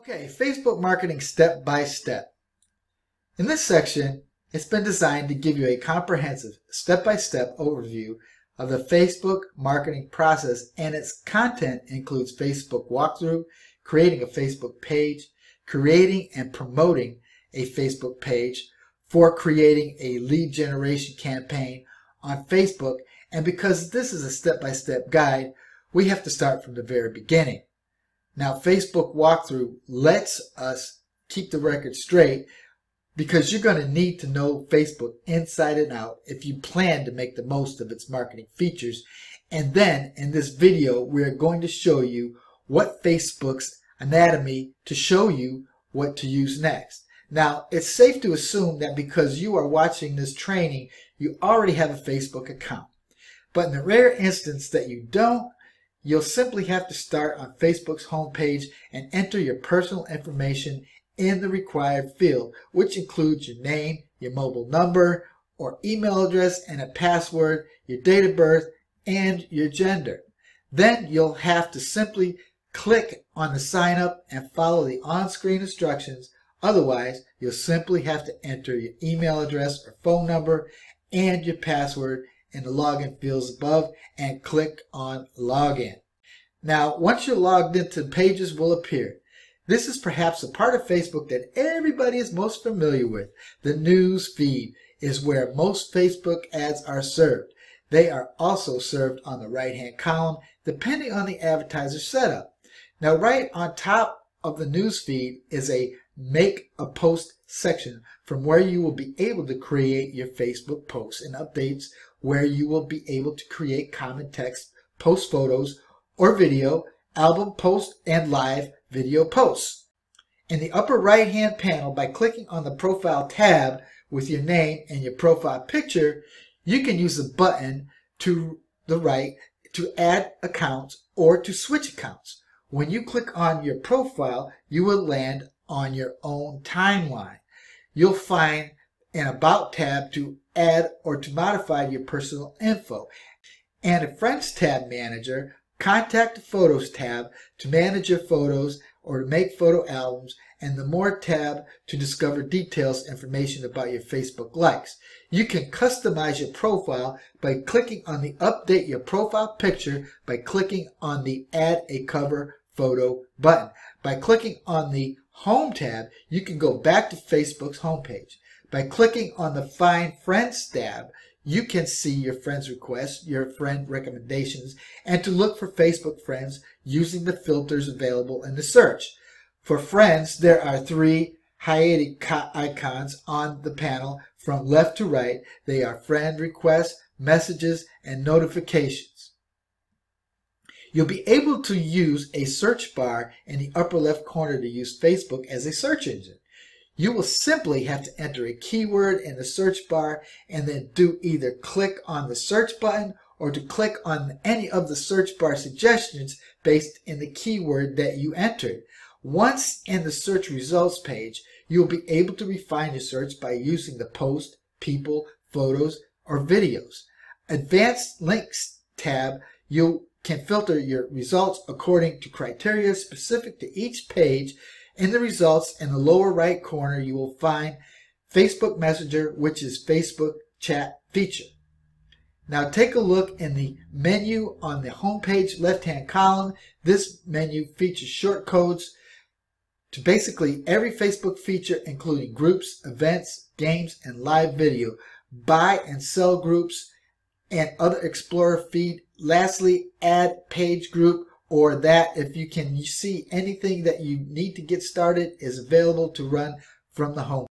Okay, Facebook marketing step by step. In this section, it's been designed to give you a comprehensive step by step overview of the Facebook marketing process and its content includes Facebook walkthrough, creating a Facebook page, creating and promoting a Facebook page, for creating a lead generation campaign on Facebook. And because this is a step by step guide, we have to start from the very beginning. Now, Facebook walkthrough lets us keep the record straight because you're going to need to know Facebook inside and out if you plan to make the most of its marketing features. And then in this video, we're going to show you what Facebook's anatomy to show you what to use next. Now, it's safe to assume that because you are watching this training, you already have a Facebook account. But in the rare instance that you don't, You'll simply have to start on Facebook's homepage and enter your personal information in the required field, which includes your name, your mobile number or email address and a password, your date of birth, and your gender. Then you'll have to simply click on the sign up and follow the on-screen instructions. Otherwise, you'll simply have to enter your email address or phone number and your password in the login fields above and click on login. Now, once you're logged into, the pages will appear. This is perhaps a part of Facebook that everybody is most familiar with. The news feed is where most Facebook ads are served. They are also served on the right hand column depending on the advertiser setup. Now right on top of the news feed is a make a post section from where you will be able to create your Facebook posts and updates where you will be able to create comment text, post photos, or video, album post, and live video posts. In the upper right hand panel, by clicking on the profile tab with your name and your profile picture, you can use the button to the right to add accounts or to switch accounts. When you click on your profile, you will land on your own timeline. You'll find an About tab to add or to modify your personal info, and a Friends tab manager, Contact Photos tab to manage your photos or to make photo albums, and the More tab to discover details information about your Facebook likes. You can customize your profile by clicking on the Update Your Profile Picture by clicking on the Add a Cover Photo button. By clicking on the Home tab, you can go back to Facebook's homepage. By clicking on the Find Friends tab, you can see your friends requests, your friend recommendations, and to look for Facebook friends using the filters available in the search. For friends, there are three hiatus icons on the panel from left to right. They are friend requests, messages, and notifications. You'll be able to use a search bar in the upper left corner to use Facebook as a search engine. You will simply have to enter a keyword in the search bar and then do either click on the search button or to click on any of the search bar suggestions based in the keyword that you entered. Once in the search results page, you'll be able to refine your search by using the post, people, photos, or videos. Advanced links tab, you can filter your results according to criteria specific to each page in the results in the lower right corner, you will find Facebook Messenger, which is Facebook chat feature. Now take a look in the menu on the homepage left-hand column. This menu features short codes to basically every Facebook feature, including groups, events, games, and live video, buy and sell groups, and other Explorer feed. Lastly, add page group or that if you can see anything that you need to get started is available to run from the home.